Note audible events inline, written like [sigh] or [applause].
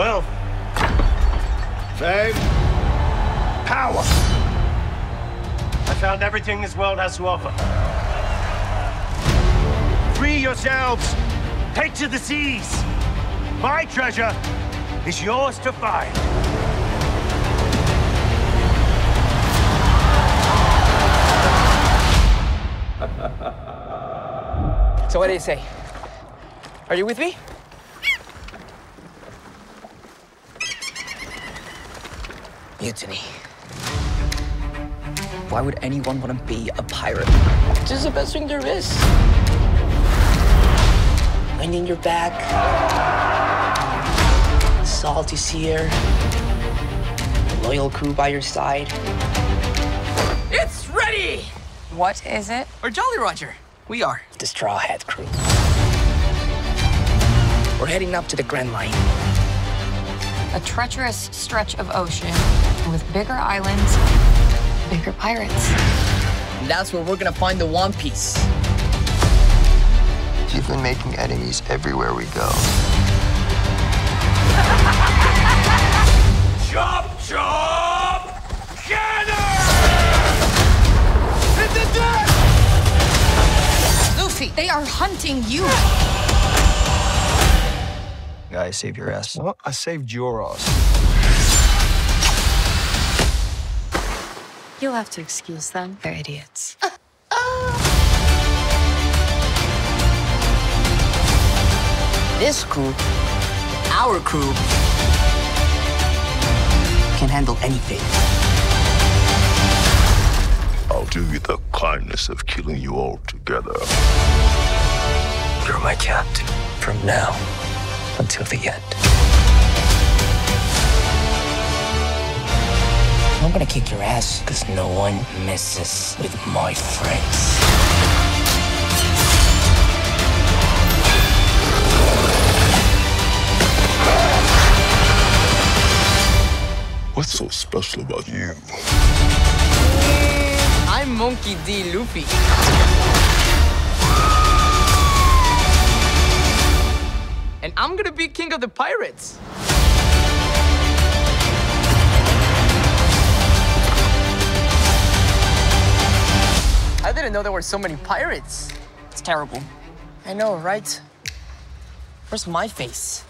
Wealth. Fame. Power. I found everything this world has to offer. Free yourselves. Take to the seas. My treasure is yours to find. So what do you say? Are you with me? Mutiny. Why would anyone want to be a pirate? This is the best thing there is. Wind in your back. Salty sear. Loyal crew by your side. It's ready! What is it? Or Jolly Roger. We are. The Straw Hat crew. We're heading up to the Grand Line. A treacherous stretch of ocean with bigger islands, bigger pirates. And that's where we're gonna find the One Piece. You've been making enemies everywhere we go. [laughs] Chop, chop! Cannon! In the dirt! Luffy, they are hunting you. Guys, save your ass. What? I saved your ass. You'll have to excuse them. They're idiots. This crew, our crew, can handle anything. I'll do you the kindness of killing you all together. You're my captain from now until the end. I'm gonna kick your ass because no one messes with my friends. What's so special about you? I'm Monkey D. Luffy. And I'm gonna be king of the pirates. Know there were so many pirates. It's terrible. I know, right? Where's my face?